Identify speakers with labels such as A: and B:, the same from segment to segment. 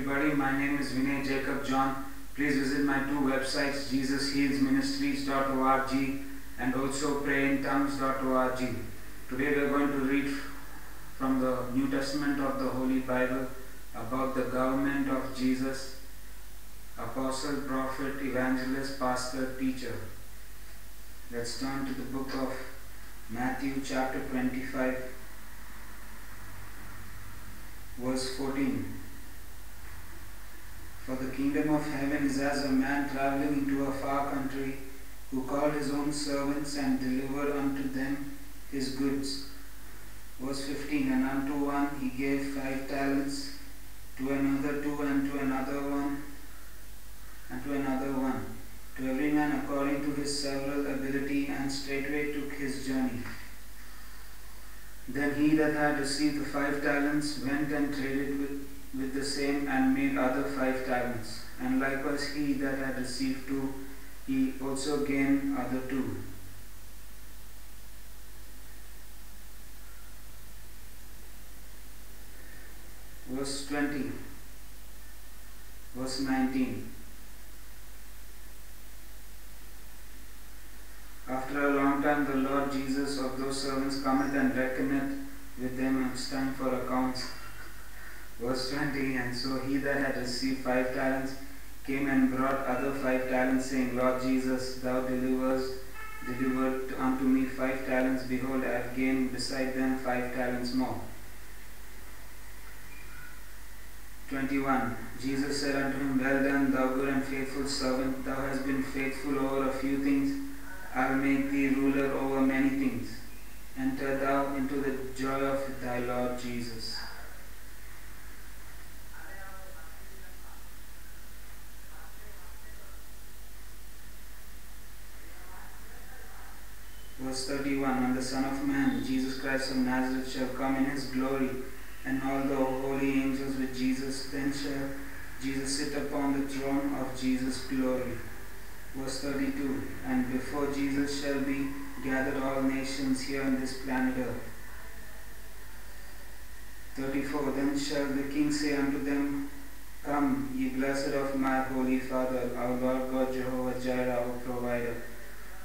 A: everybody. My name is Vinay Jacob John. Please visit my two websites, jesushealsministries.org and also prayintongues.org. Today we are going to read from the New Testament of the Holy Bible about the government of Jesus, apostle, prophet, evangelist, pastor, teacher. Let's turn to the book of Matthew chapter 25 verse 14. For the kingdom of heaven is as a man traveling into a far country, who called his own servants and delivered unto them his goods. Verse 15 And unto one he gave five talents, to another two, and to another one, and to another one, to every man according to his several ability, and straightway took his journey. Then he that had received the five talents went and traded with with the same and made other five talents. And likewise he that had received two, he also gained other two. Verse 20, verse 19. After a long time, the Lord Jesus of those servants cometh and reckoneth with them, and stand for accounts. Verse 20 And so he that had received five talents came and brought other five talents, saying, Lord Jesus, thou deliverest, delivered unto me five talents. Behold, I have gained beside them five talents more. 21 Jesus said unto him, Well done, thou good and faithful servant. Thou hast been faithful over a few things. I will make thee ruler over many things. Enter thou into the joy of thy Lord Jesus. Verse 31 When the Son of Man, Jesus Christ of Nazareth, shall come in his glory, and all the holy angels with Jesus, then shall Jesus sit upon the throne of Jesus' glory. Verse 32 And before Jesus shall be gathered all nations here on this planet earth. 34 Then shall the King say unto them, Come, ye blessed of my holy Father, our Lord God Jehovah Jireh, our provider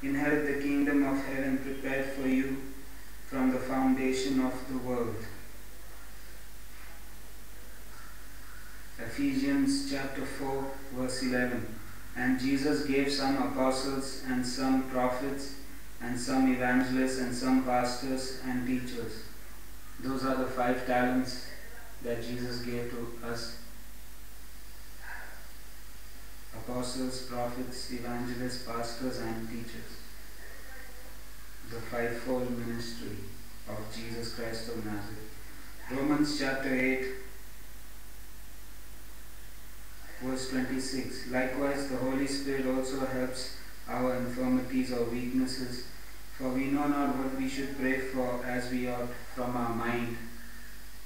A: inherit the kingdom of heaven prepared for you from the foundation of the world. Ephesians chapter 4, verse 11. And Jesus gave some apostles, and some prophets, and some evangelists, and some pastors and teachers. Those are the five talents that Jesus gave to us apostles, prophets, evangelists, pastors, and teachers. The fivefold ministry of Jesus Christ of Nazareth. Romans chapter 8, verse 26. Likewise, the Holy Spirit also helps our infirmities or weaknesses, for we know not what we should pray for as we ought from our mind.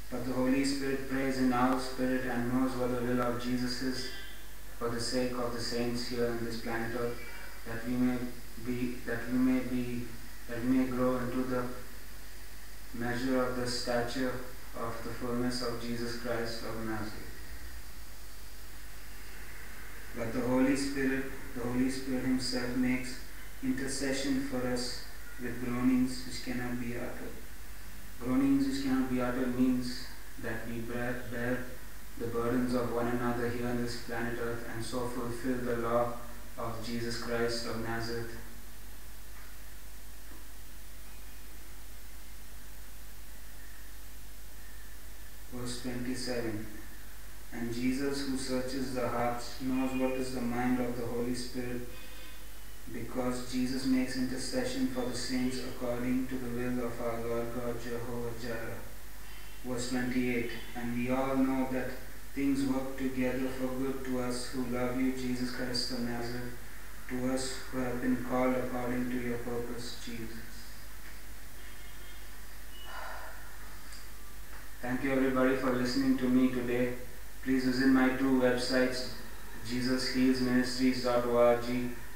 A: But the Holy Spirit prays in our spirit and knows what the will of Jesus is for the sake of the saints here on this planet Earth, that we may be, that we may be, that we may grow into the measure of the stature of the fullness of Jesus Christ of Nazareth. But the Holy Spirit, the Holy Spirit Himself makes intercession for us with groanings which cannot be uttered. Groanings which cannot be uttered means that we bear, bear the burdens of one another here on this planet Earth and so fulfill the law of Jesus Christ of Nazareth. Verse 27 And Jesus, who searches the hearts, knows what is the mind of the Holy Spirit, because Jesus makes intercession for the saints according to the will of our Lord God Jehovah Jireh. Verse 28 And we all know that things work together for good to us who love you, Jesus Christ of Nazareth, to us who have been called according to your purpose, Jesus. Thank you everybody for listening to me today. Please visit my two websites, jesushealsministries.org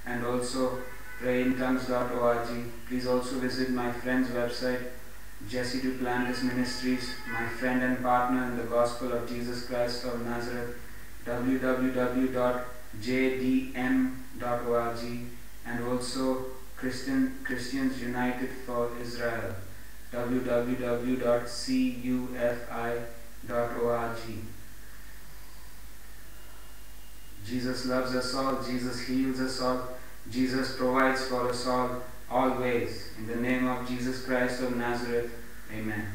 A: and also prayintongues.org. Please also visit my friend's website, Jesse Duplantis Ministries, my friend and partner in the gospel of Jesus Christ of Nazareth. www.jdm.org, and also Christian, Christians United for Israel, www.cufi.org. Jesus loves us all, Jesus heals us all, Jesus provides for us all, always. In the name of Jesus Christ of Nazareth, amen.